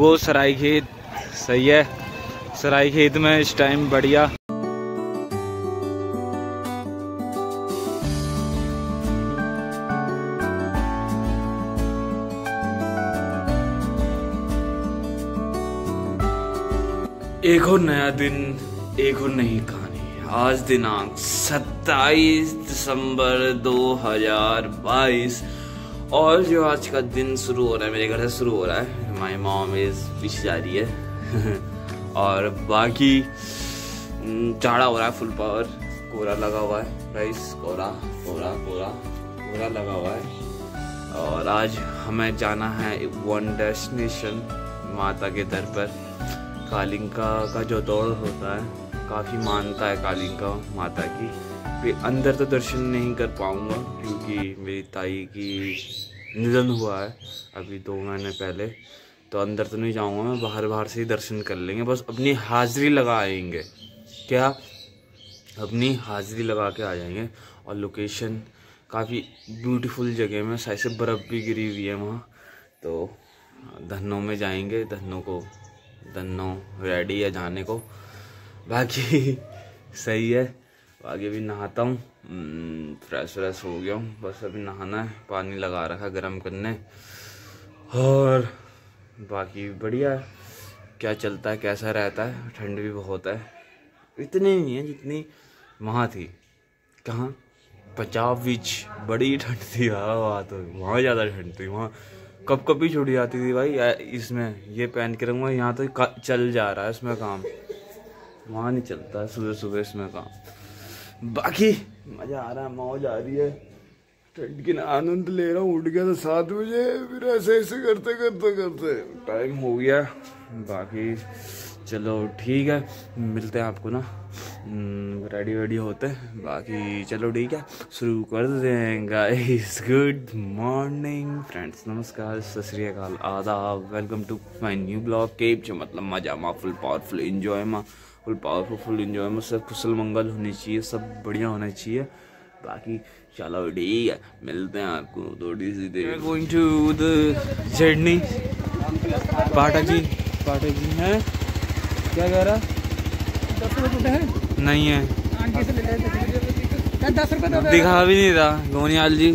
लोगों सराय खेत। सही है। सराय खेत में इस टाइम बढ़िया। एक और नया दिन, एक और नई कहानी। आज दिनांक 27 दिसंबर 2022 और जो आज का दिन शुरू हो रहा है, मेरे घर से शुरू हो रहा है माई मॉम इज़ पीछे जा रही है। और बाकी चाड़ा हो रहा है फुल पावर कोरा लगा हुआ है राइस कोरा कोरा कोरा कोरा लगा हुआ है। और आज हमें जाना है वन डेस्टिनेशन माता के दर पर। कालिंका का जो दौड़ होता है, काफ़ी मानता है कालिंका माता की। फिर अंदर तो दर्शन नहीं कर पाऊँगा, क्योंकि मेरी ताई की निधन हुआ है अभी दो महीने पहले। तो अंदर तो नहीं जाऊँगा मैं, बाहर बाहर से ही दर्शन कर लेंगे। बस अपनी हाज़िरी लगा आएँगे। क्या? अपनी हाज़िरी लगा के आ जाएँगे। और लोकेशन काफ़ी ब्यूटीफुल जगह में शायद से बर्फ़ भी गिरी हुई है वहाँ। तो धनों में जाएँगे धनों को दोनों रेडी है जाने को। बाकी सही है। आगे भी नहाता हूँ। फ्रेश व्रेश हो गया हूँ। बस अभी नहाना है, पानी लगा रखा गर्म करने। और बाकी बढ़िया क्या चलता है, कैसा रहता है? ठंड भी बहुत है। इतनी नहीं है जितनी वहाँ थी। कहाँ? पंजाब बीच बड़ी ठंड थी हाँ वहाँ तो। वहाँ ज़्यादा ठंड थी, वहाँ। कब कभी छुट जाती थी भाई इसमें ये पहन के रहूँगा, यहाँ तो चल जा रहा है इसमें काम। वहाँ नहीं चलता है सुबह सुबह इसमें काम। बाकी मज़ा आ रहा है, मौज आ रही है। ठंड की आनंद ले रहा हूँ, उठ गया तो सात बजे, फिर ऐसे ऐसे करते करते करते। टाइम हो गया। बाकी चलो ठीक है, मिलते हैं आपको ना। रेडी वेडी होते हैं। बाकी चलो ठीक है, शुरू कर दें गाइस गुड मॉर्निंग फ्रेंड्स नमस्कार, सत श्रीकाल आदाब। Welcome to my new blog cap जो मतलब मज़ा मा फुल पावरफुल इन्जॉय मा। फुल पावरफुल फुल इन्जॉय में सब कुशल मंगल होनी चाहिए सब बढ़िया होना चाहिए। बाकी चलो ठीक है मिलते हैं आपको थोड़ी सी देर going to the journey Pathak ji Pathak ji हैं? क्या कह रहा? है नहीं है। दिखा भी नहीं रहा गोनियाल जी।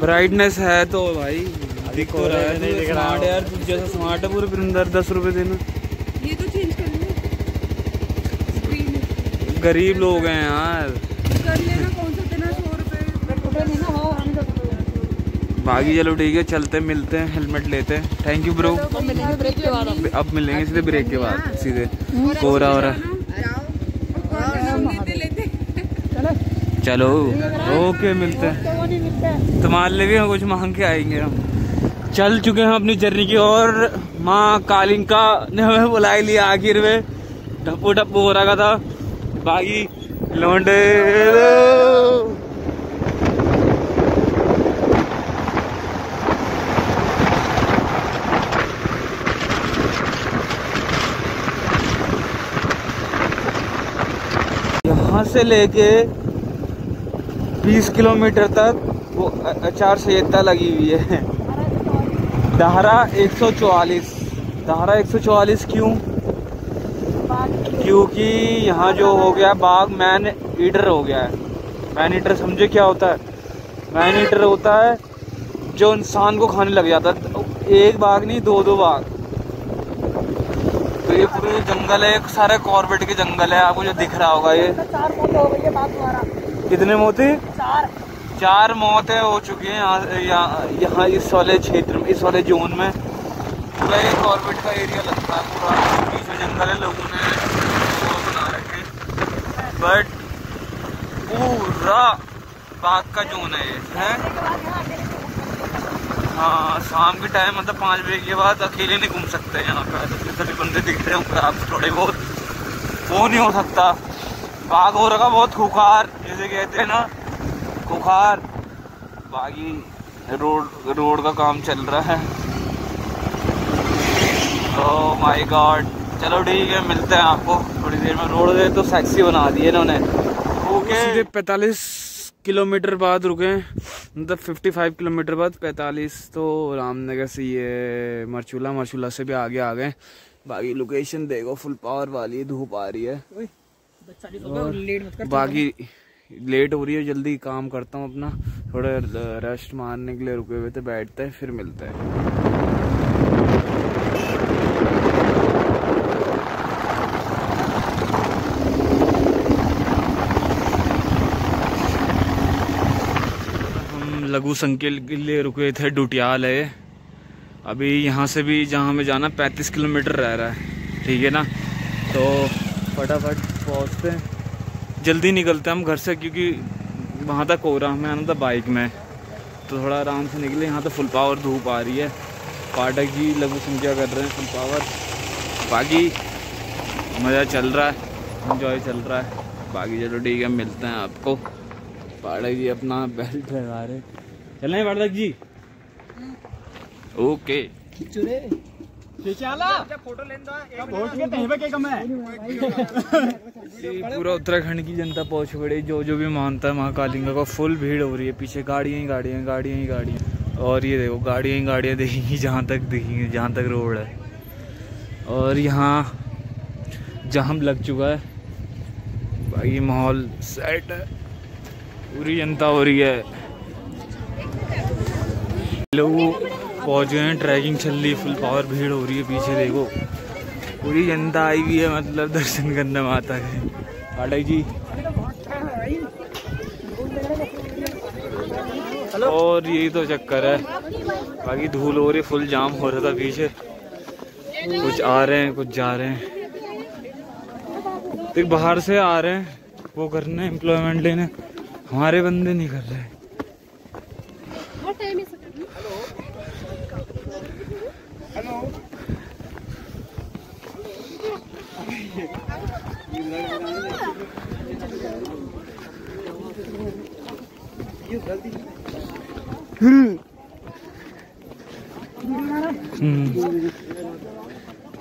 ब्राइटनेस है तो भाई दिख तो रहा है। नहीं स्मार्ट यार तू जैसा स्मार्ट है पूरे अंदर दस रुपए देना ये तो चेंज कर गरीब लोग हैं यार। कर लेना कौन सा देना सौ रुपए। बाकी चलो ठीक है चलते मिलते हैं हेलमेट लेते हैं। थैंक यू ब्रो अब। मिलेंगे सीधे ब्रेक के बाद सीधे। कोरा हो रहा चलो। ओके मिलते हैं। तुम्हारे लिए भी हम कुछ मांग के आएँगे हम। चल चुके हैं अपनी जर्नी की और माँ कालिंका ने हमें बुला लिया आखिर में। टप्पू टप्पू हो रहा था। बाकी लौंडे। यहाँ से लेके 20 किलोमीटर तक वो आचार संहिता लगी हुई है। धारा 144 धारा 144 क्यों? क्योंकि यहाँ जो हो गया बाघ मैन ईटर हो गया है। मैन ईटर समझे क्या होता है? मैन ईटर होता है जो इंसान को खाने लग जाता है। एक बाघ नहीं दो दो बाघ। तो ये पूरे जंगल है सारे कॉर्बेट के जंगल है। आपको जो दिख रहा होगा ये। कितने मौत है चार। चार मौतें हो चुकी हैं यहाँ यहाँ इस वाले क्षेत्र में इस वाले जोन में। पूरा ये कॉर्बेट का एरिया लगता है पूरा। बीच में जंगल है लोगों ने बना रखे बट पूरा बाग का जोन है ये, है? हाँ शाम के टाइम मतलब पाँच बजे के बाद अकेले नहीं घूम सकते यहाँ पे। सभी बंदे दिख रहे होंगे आप थोड़े बहुत। वो नहीं हो सकता। बाघ हो रखा बहुत खुखार, जैसे कहते हैं ना, खुखार। बाकी रोड रोड का काम चल रहा है। ओ माय गॉड चलो ठीक है, मिलते हैं आपको। थोड़ी देर में रोड दे तो सेक्सी बना दिए इन्होंने ओके पैतालीस किलोमीटर बाद रुके मतलब 55 किलोमीटर बाद 45 तो रामनगर से ये मरचूला मरचूला से भी आगे आ गए। बाकी लोकेशन देखो फुल पावर वाली धूप आ रही है। बाकी लेट हो रही है जल्दी काम करता हूँ अपना। थोड़ा रेस्ट मारने के लिए रुके हुए थे बैठते हैं फिर मिलते हैं। लघु संकेल के लिए रुके थे, डुटियाल। है अभी यहाँ से भी जहाँ हमें जाना, पैंतीस किलोमीटर रह रहा है। ठीक है ना? तो फटाफट पहुँचते हैं। जल्दी निकलते हैं हम घर से, क्योंकि वहाँ तक कोरा हमें आना था बाइक में। तो थोड़ा आराम से निकले, यहाँ तो फुल पावर धूप आ रही है। पाठक जी लघु संख्या कर रहे हैं, फुल पावर। बाकी मज़ा चल रहा है इन्जॉय चल रहा है। बाकी चलो ठीक है, मिलते हैं आपको। पाठक जी अपना बेल्ट लगा रहे। चलें वर्धक जी? ओके। पूरा उत्तराखंड की जनता पहुँच पड़ी जो जो भी मानता है महाकालिंगा को फुल भीड़ हो रही है पीछे गाड़ियाँ ही गाड़ियाँ गाड़ियाँ ही गाड़ियाँ। और ये देखो गाड़ियाँ ही गाड़ियाँ देखेंगी जहाँ तक दिखेंगी जहाँ तक रोड है। और यहाँ जाम लग चुका है। भाई माहौल सेट है। पूरी जनता हो रही है। लोग पहुँच गए हैं ट्रैकिंग चल रही फुल पावर भीड़ हो रही है पीछे, देखो। पूरी जनता आई हुई है मतलब दर्शन करने माता के। पाठक जी। और यही तो चक्कर है। बाकी धूल हो रही फुल जाम हो रहा था पीछे। कुछ आ रहे हैं, कुछ जा रहे हैं। तो बाहर से आ रहे हैं। वो करने एम्प्लॉयमेंट लेने। हमारे बंदे नहीं कर रहे।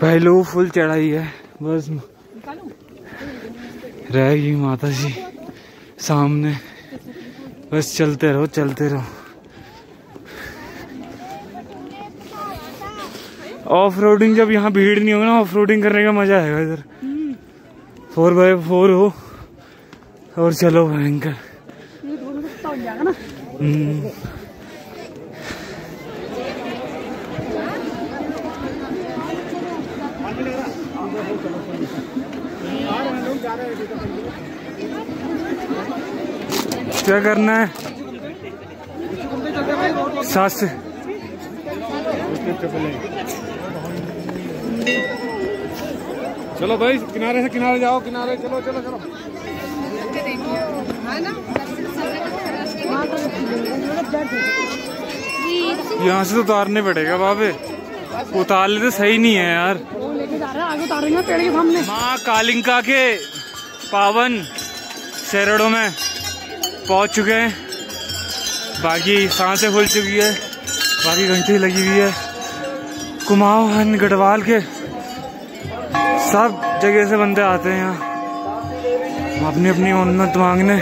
पहलू फुल चढ़ाई है। बस। रह गई माता जी सामने। बस चलते रहो चलते रहो। ऑफ़ रोडिंग जब यहाँ भीड़ नहीं होगा ना ऑफ़ रोडिंग करने का मज़ा आएगा इधर। फोर बाय फोर हो, और चलो भयंकर। हम्म। क्या करना है? सास चलो भाई, किनारे से किनारे जाओ, किनारे, चलो चलो चलो। यहाँ से तो उतारने पड़ेगा, बाबे। उतारने तो सही नहीं है यार। माँ कालिंका के पावन शेरड़ों में पहुँच चुके हैं। बाकी साँसें खुल चुकी है, बाकी घंटी लगी हुई है। कुमाऊं गढ़वाल के। सब जगह से बंदे आते हैं यहाँ। अपनी अपनी उन्नत मांगने।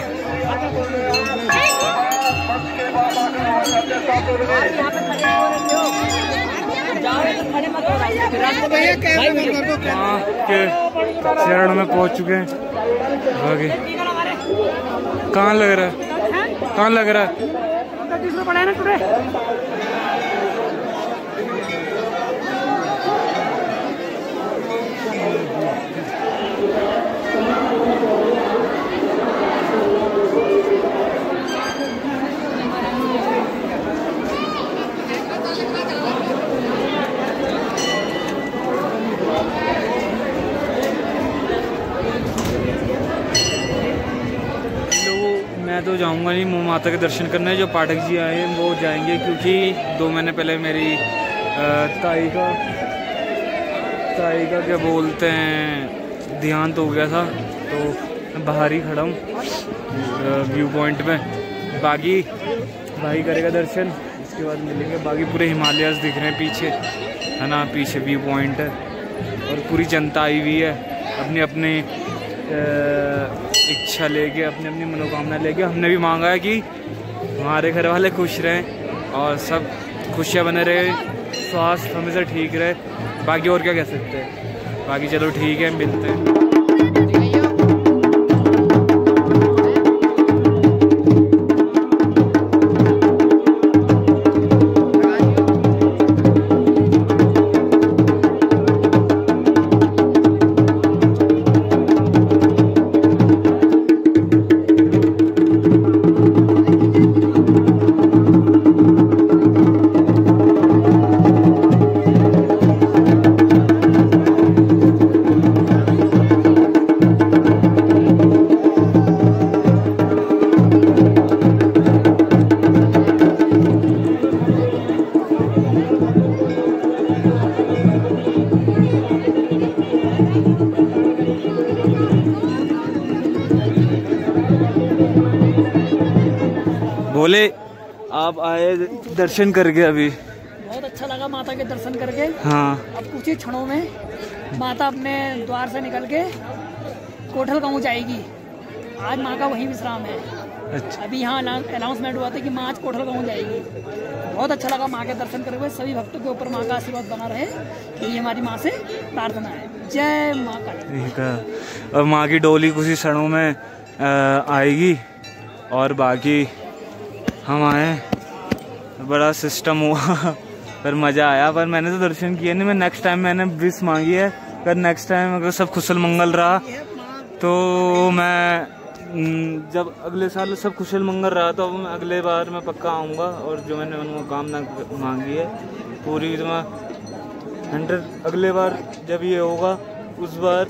के शरण में पहुँच चुके हैं। बाकी कहाँ लग रहा है? कहाँ लग रहा है? मैं तो जाऊँगा नहीं मोह माता के दर्शन करने। जो पाठक जी आए हैं वो जाएँगे क्योंकि दो महीने पहले मेरी ताई का ताई का क्या बोलते हैं ध्यान तो हो गया था तो मैं बाहर ही खड़ा हूँ व्यू पॉइंट में। बाकी भाई करेगा दर्शन, उसके बाद मिलेंगे। बाकी पूरे हिमालयस दिख रहे हैं पीछे, है ना, पीछे व्यू पॉइंट है। और पूरी जनता आई हुई है अपने अपनी इच्छा लेके, अपनी अपनी मनोकामना लेके हमने भी मांगा है कि हमारे घर वाले खुश रहें और सब खुशियाँ बने रहे, स्वास्थ्य हमेशा ठीक रहे। बाकी और क्या कह सकते हैं? बाकी चलो ठीक है, मिलते हैं। आप आए दर्शन करके अभी। बहुत अच्छा लगा माता के दर्शन करके। हाँ। अब कुछ ही क्षणों में माता अपने द्वार से निकल के कोठल गाँव जाएगी। आज माँ का वहीं विश्राम है। अच्छा। अभी यहाँ अनाउंसमेंट हुआ था कि माँ आज कोठल गाँव जाएगी। बहुत अच्छा लगा माँ के दर्शन करके हुए सभी भक्तों के ऊपर माँ का आशीर्वाद बना रहे यही हमारी माँ से प्रार्थना है। जय माँ है। और माँ की डोली कुछ ही क्षणों में आएगी और बाकी हम आए। बड़ा सिस्टम हुआ। पर मज़ा आया पर मैंने तो दर्शन किए नहीं। मैं नेक्स्ट टाइम मैंने विश मांगी है। पर नेक्स्ट टाइम अगर सब कुशल मंगल रहा तो मैं हम्म, जब अगले साल सब कुशल मंगल रहा तो मैं अगले बार मैं पक्का आऊँगा। और जो मैंने मनोकामना मांगी है पूरी तो मैं हंड्रेड अगले बार जब ये होगा उस बार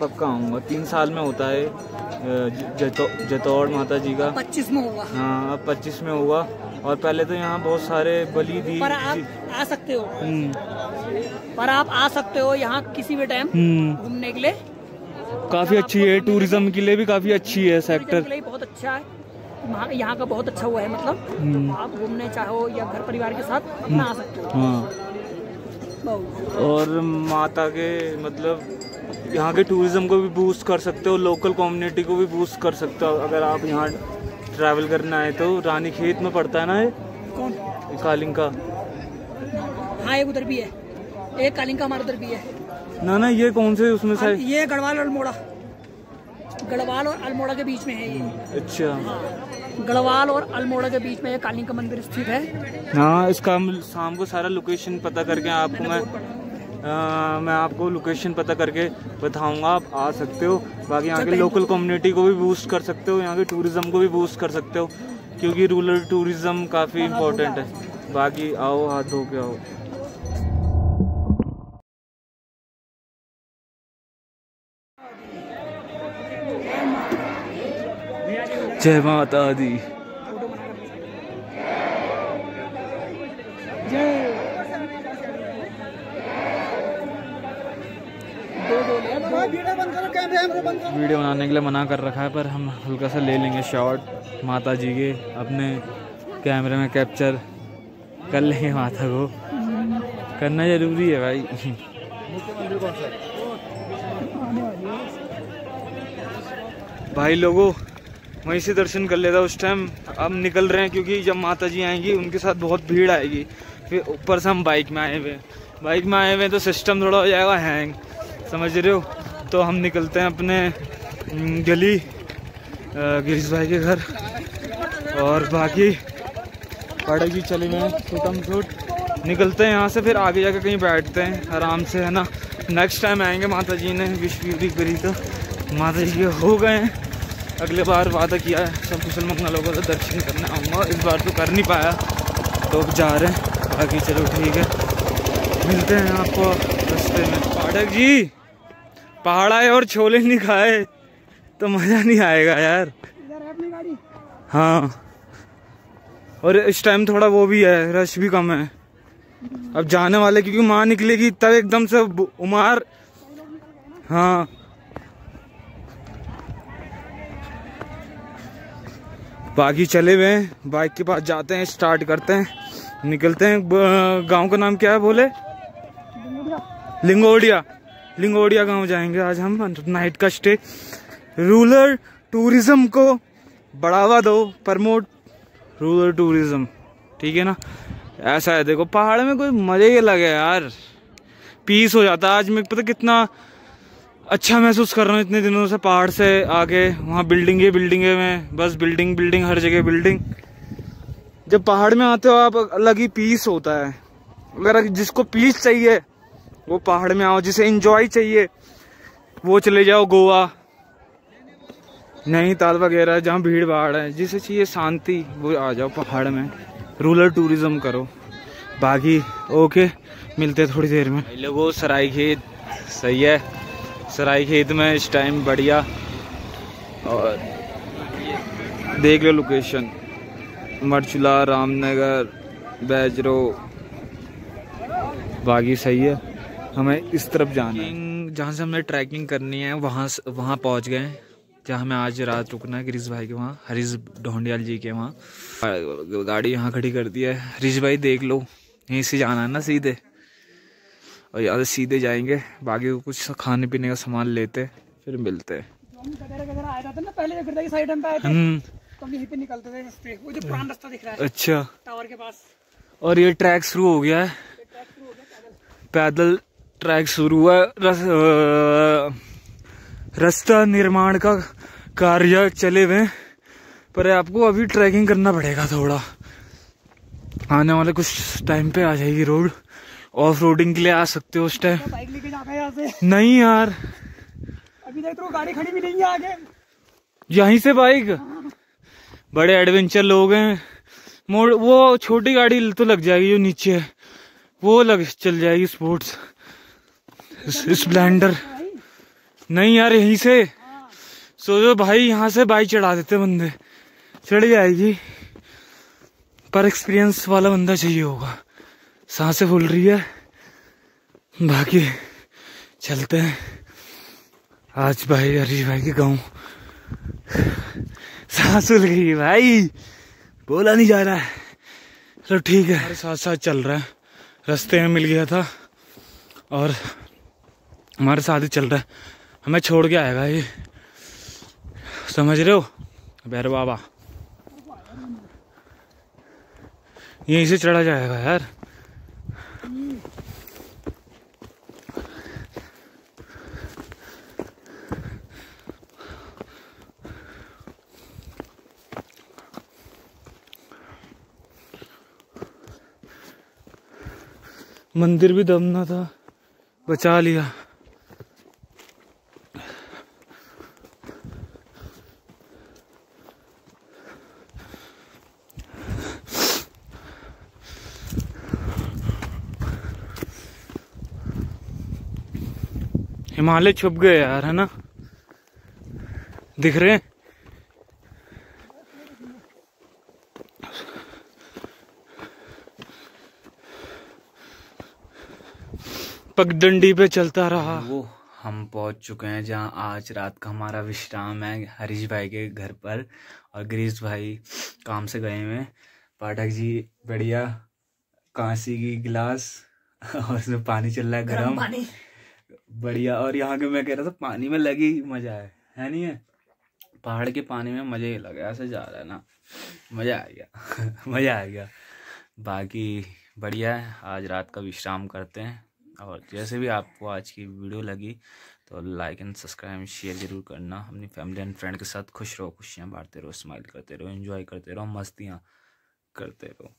पक्का आऊँगा। तीन साल में होता है अ, ज- जतो जतौड़ माता जी का। पच्चीस में होगा। हाँ अब पच्चीस में हुआ और पहले तो यहाँ बहुत सारे बलि दी पर आप आ सकते हो। हम्म, पर आप आ सकते हो यहाँ किसी भी टाइम हम्म, घूमने के लिए। काफ़ी अच्छी है टूरिज़्म के लिए भी काफ़ी अच्छी है सेक्टर के लिए बहुत अच्छा है। यहाँ का बहुत अच्छा हुआ है मतलब। आप घूमने चाहो या घर परिवार के साथ अपना आ सकते हो। हाँ। और माता के मतलब यहाँ के टूरिज़्म को भी बूस्ट कर सकते हो लोकल कम्युनिटी को भी बूस्ट कर सकते हो अगर आप यहाँ ट्रैवल करना आए तो रानी खेत में पड़ता है ना ये? कौन? ये कालिंग का हाँ एक उधर भी है। एक कालिंका हमारे उधर भी है। ना ना ये कौन से उसमें से? ये गढ़वाल और अल्मोड़ा। गढ़वाल और अल्मोड़ा के बीच में है ये। अच्छा। गढ़वाल और अल्मोड़ा के बीच में ये कालिंका मंदिर स्थित है। हाँ इसका हम शाम को सारा लोकेशन पता करके आपको मैं आ, मैं आपको लोकेशन पता करके बताऊँगा आप आ सकते हो। बाकी यहाँ के लोकल कम्युनिटी को भी बूस्ट कर सकते हो यहाँ के टूरिज़्म को भी बूस्ट कर सकते हो क्योंकि रूरल टूरिज़्म काफ़ी इम्पोर्टेंट है? बाकी आओ हाथ धो के आओ। जय माता दी। वीडियो बनाने के लिए मना कर रखा है, पर हम हल्का सा ले लेंगे शॉट माता जी के अपने कैमरे में कैप्चर कर लेंगे माता को। करना ज़रूरी है भाई। भाई लोगों, वहीं से दर्शन कर लेता उस टाइम अब निकल रहे हैं क्योंकि जब माता जी आएँगी, उनके साथ बहुत भीड़ आएगी। फिर ऊपर से हम बाइक में आए हुए बाइक में आए हुए तो सिस्टम थोड़ा हो जाएगा हैंग समझ रहे हो? तो हम निकलते हैं अपने गली गिरीश भाई के घर। और बाकी पड़े चले गए छोटम छूट निकलते हैं यहाँ से, फिर आगे जाके कहीं बैठते हैं, आराम से, है ना? नेक्स्ट टाइम आएँगे माता जी ने विश भी करी तो। माता जी के हो गए हैं। अगले बार वादा किया है, सब कुशल मंगल होगा तो दर्शन करने। आऊँगा इस बार तो कर नहीं पाया। तो अब जा रहे हैं। बाकी चलो ठीक है। मिलते हैं आपको, रास्ते में। पाठक जी! पहाड़ आए और छोले नहीं खाए तो मज़ा नहीं आएगा यार। हाँ और इस टाइम थोड़ा वो भी है रश भी कम है। अब जाने वाले क्योंकि माँ निकलेगी तब एकदम से उमार। हाँ। बाकी चले हुए हैं बाइक के पास जाते हैं स्टार्ट करते हैं निकलते हैं। गाँव का नाम क्या है बोले? लिंगोडिया। लिंगोडिया गाँव जाएँगे। आज हम नाइट का स्टे रूरल टूरिज़्म को बढ़ावा दो प्रमोट रूरल टूरिज़्म ठीक है ना? ऐसा है, देखो, पहाड़ में कोई मज़े ही लगे यार। पीस हो जाता है। आज मैं पता कितना अच्छा महसूस कर रहा हूँ इतने दिनों से पहाड़ से आगे। वहाँ बिल्डिंग ही बिल्डिंग में। बस बिल्डिंग बिल्डिंग हर जगह बिल्डिंग जब पहाड़ में आते हो, आप अलग ही पीस होता है। अगर जिसको पीस चाहिए वो पहाड़ में आओ, जिसे इंजॉय चाहिए। वो चले जाओ गोवा। नैनीताल वगैरह, जहाँ भीड़ भाड़ है, जिसे चाहिए शांति, वो आ जाओ पहाड़ में। रूरल टूरिज़्म करो। बाकी ओके मिलते थोड़ी देर में। लोगों सराय खेत, सही है। सराय खेत में इस टाइम बढ़िया। और देख लो लोकेशन मरचुला, रामनगर, बैजरो। बाकी सही है। हमें इस तरफ़ जाना है। जहाँ से हमने ट्रैकिंग करनी है वहाँ वहाँ पहुँच गए। जहाँ हमें आज रात रुकना है गिरीश भाई के वहाँ हरीश ढोंडियाल जी के वहाँ। गाड़ी यहाँ खड़ी कर दी है। हरीश भाई देख लो। यहीं से जाना है ना सीधे। और यहाँ से सीधे जाएँगे। बाकी कुछ खाने पीने का सामान लेते फिर मिलते हम्म। अच्छा। टावर के पास। और ये ट्रैक शुरू हो गया है। पैदल ट्रैक शुरू हुआ रस, रास्ता निर्माण का कार्य चले हुए पर आपको अभी ट्रैकिंग करना पड़ेगा थोड़ा। आने वाले कुछ टाइम पे आ जाएगी रोड ऑफ़ रोडिंग के लिए आ सकते हो उस टाइम से। नहीं यार। अभी देख तो गाड़ी खड़ी भी नहीं है आगे। यहीं से बाइक बड़े एडवेंचर लोग हैं। मोड़ वो छोटी गाड़ी तो लग जाएगी जो नीचे है। वो लग चल जाएगी स्पोर्ट्स स्प्लेंडर नहीं यार, यहीं से। सोचो भाई, यहाँ से बाइक चढ़ा देते बंदे। चढ़ जाएगी। पर एक्सपीरियंस वाला बंदा चाहिए होगा। साँसें फूल रही है। बाकी, चलते हैं। आज भाई, हरीश भाई के गाँव। सांस फूल गई भाई। बोला नहीं जा रहा है। चलो ठीक है। साथ साथ चल रहा है। रास्ते में मिल गया था। और हमारे साथ ही चल रहा है। हमें छोड़ के आएगा ये। समझ रहे हो? भैरव बाबा। यहीं से चढ़ा जाएगा यार। मंदिर भी दमना था। बचा लिया। हिमालय छुप गए यार है ना? दिख रहे हैं? पगडंडी पे चलता रहा। वो हम पहुँच चुके हैं जहाँ आज रात का हमारा विश्राम है हरीश भाई के घर पर। और गिरीश भाई काम से गए हुए पाठक जी बढ़िया। कांसी की गिलास और उसमें पानी चल रहा है गर्म बढ़िया। और यहाँ के मैं कह रहा था, पानी में लगी मज़ा है। है नहीं है? पहाड़ के पानी में मज़ा ही लगा। ऐसे जा रहा है ना। मज़ा आ गया। मज़ा आ गया। बाकी बढ़िया है। आज रात का विश्राम करते हैं। और जैसे भी आपको आज की वीडियो लगी तो लाइक एंड सब्सक्राइब शेयर ज़रूर करना। अपनी फैमिली एंड फ्रेंड के साथ खुश रहो, खुशियाँ बांटते रहो स्माइल करते रहो एंजॉय करते रहो, मस्तियाँ करते रहो।